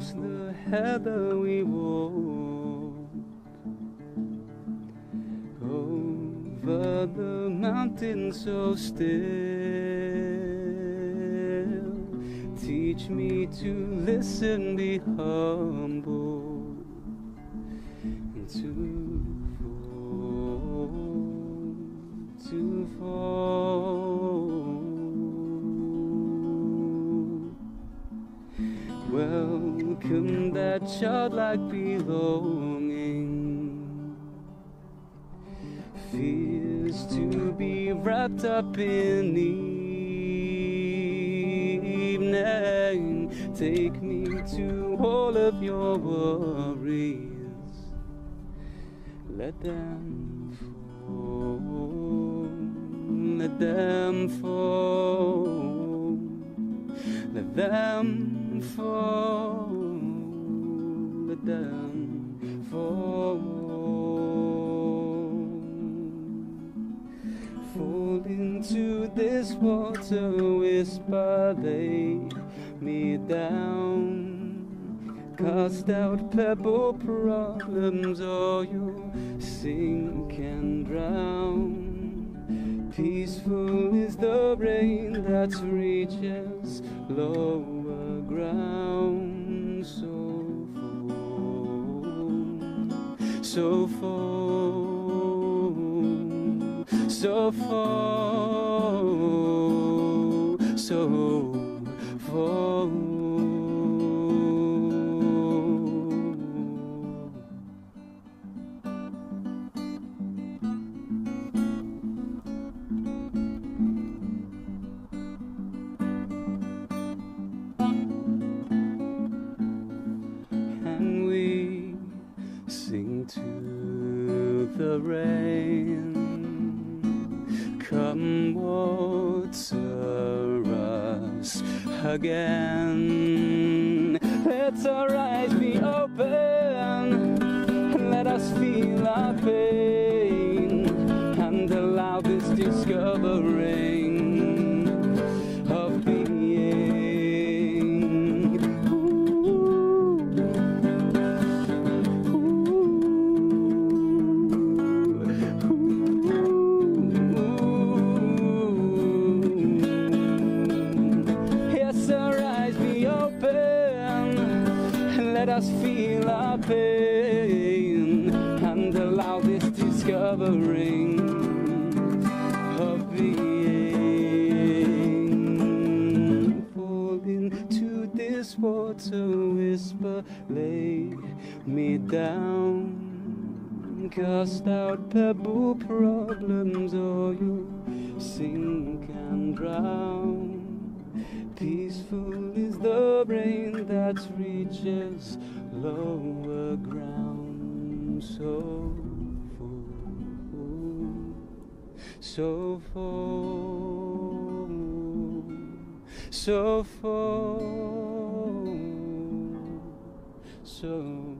amongst the heather we walk over the mountain so oh, still. Teach me to listen, be humble, and to Welcome that childlike belonging. Fears to be wrapped up in evening. Take me to all of your worries. Let them fall. Let them fall. Let them fall. Them fall. Fall into this water, whisper, lay me down. Cast out pebble problems, or you sink and drown. Peaceful is the rain that reaches lower ground. So so fall, so fall, so fall. The rain. Come water us again. Let our eyes be open. Let us feel our pain and allow this discovering of being. Fall into this water, whisper, lay me down. Cast out pebble problems, or you sink and drown. Peaceful is the brain that reaches lower ground. So full, so full, so full, so